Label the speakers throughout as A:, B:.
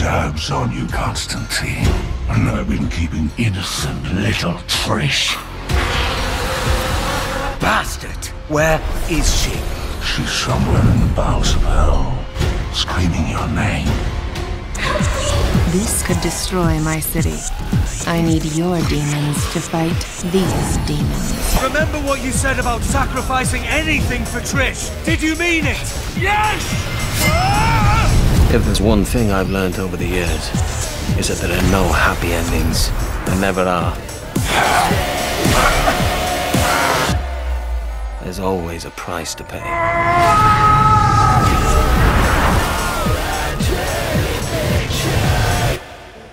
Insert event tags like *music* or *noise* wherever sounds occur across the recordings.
A: joke's on you, Constantine. And I've been keeping innocent little Trish.
B: Bastard! Where is she?
A: She's somewhere in the bowels of hell, screaming your name.
C: This could destroy my city. I need your demons to fight these demons.
D: Remember what you said about sacrificing anything for Trish? Did you mean it? Yes! Ah!
E: If there's one thing I've learned over the years, is that there are no happy endings. There never are. There's always a price to pay.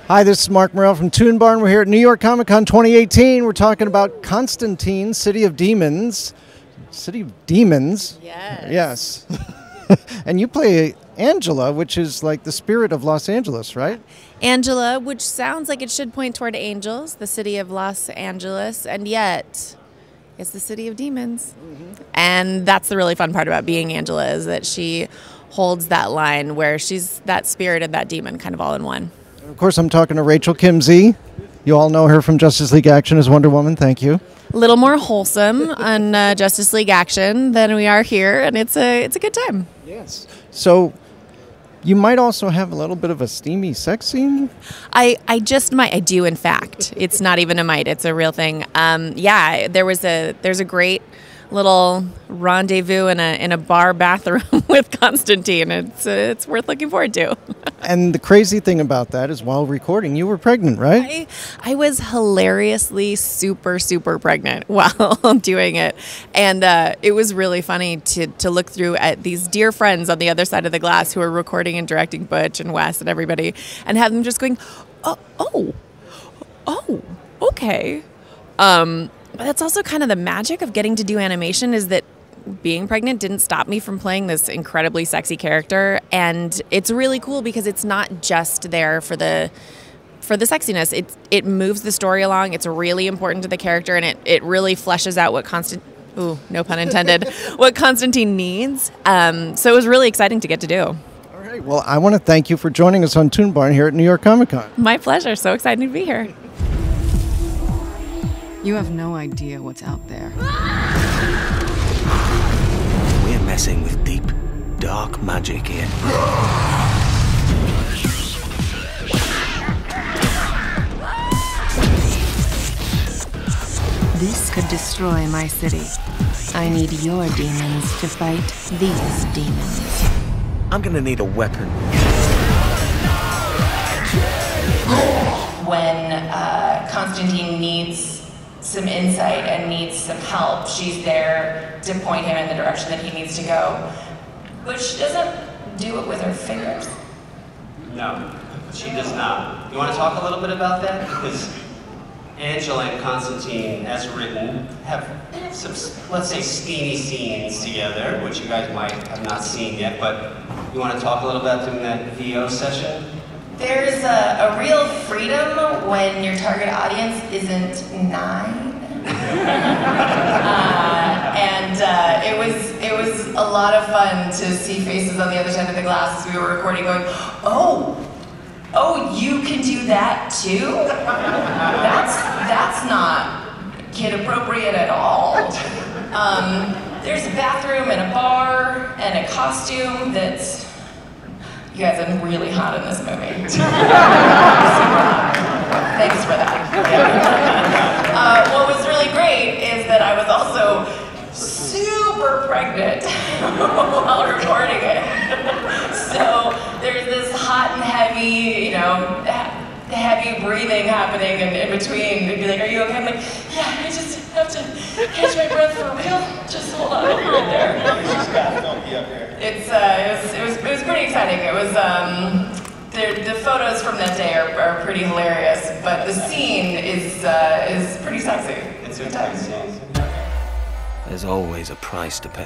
F: Hi, this is Marc Morrell from ToonBarn. We're here at New York Comic Con 2018. We're talking about Constantine, City of Demons. City of Demons?
G: Yes.
F: Yes. *laughs* *laughs* and you play Angela, which is like the spirit of Los Angeles, right?
G: Angela, which sounds like it should point toward angels, the city of Los Angeles, and yet it's the city of demons. Mm-hmm. And that's the really fun part about being Angela is that she holds that line where she's that spirit and that demon kind of all in one.
F: Of course, I'm talking to Rachel Kimsey. You all know her from Justice League Action as Wonder Woman. Thank you.
G: A little more wholesome *laughs* on uh, Justice League action than we are here, and it's a it's a good time.
F: Yes. So, you might also have a little bit of a steamy sex scene.
G: I, I just might I do in fact. It's not even a might, it's a real thing. Um, yeah, there was a there's a great little rendezvous in a in a bar bathroom *laughs* with Constantine. It's uh, it's worth looking forward to. *laughs*
F: And the crazy thing about that is, while recording, you were pregnant, right?
G: I, I was hilariously super super pregnant *laughs* while doing it, and uh, it was really funny to to look through at these dear friends on the other side of the glass who are recording and directing Butch and Wes and everybody, and have them just going, oh oh oh okay. Um, but that's also kind of the magic of getting to do animation is that being pregnant didn't stop me from playing this incredibly sexy character. And it's really cool because it's not just there for the for the sexiness. It it moves the story along. It's really important to the character and it it really fleshes out what constant ooh no pun intended *laughs* what constantine needs. Um, so it was really exciting to get to do.
F: All right. Well, I want to thank you for joining us on ToonBarn here at New York Comic Con.
G: my pleasure. So excited to be here
C: You have no idea what's out there.
E: We're messing with deep, dark magic here.
C: This could destroy my city. I need your demons to fight these demons.
E: I'm gonna need a weapon.
H: when uh, Constantine needs some insight and needs some help, she's there to point him in the direction that he needs to go. But she doesn't do it with her fingers.
I: No, she does not. You want to talk a little bit about that? Because Angela and Constantine, as written, have some, let's say, steamy scenes together, which you guys might have not seen yet, but you want to talk a little about them in that VO session?
H: There's a, a real freedom when your target audience isn't nine. uh, and uh, it was it was a lot of fun to see faces on the other side of the glass as we were recording, going, "Oh, oh, you can do that too? That's that's not kid appropriate at all." Um, there's a bathroom and a bar and a costume that's you guys are really hot in this movie. *laughs* Thanks for that. Uh, what was really great is that I was also super pregnant *laughs* while recording it. *laughs* so there's this hot and heavy, you know, heavy breathing happening in, in between. They'd be like, "Are you okay?" I'm like, "Yeah, I just have to catch my breath for real. Just hold on, I'll be right there." It's uh, it was, it was it was pretty exciting. It was um, the the photos from that day are, are pretty hilarious, but the scene is uh, is pretty sexy.
I: It's a
H: Good
I: great
H: times.
I: scene.
E: There's always a price to pay.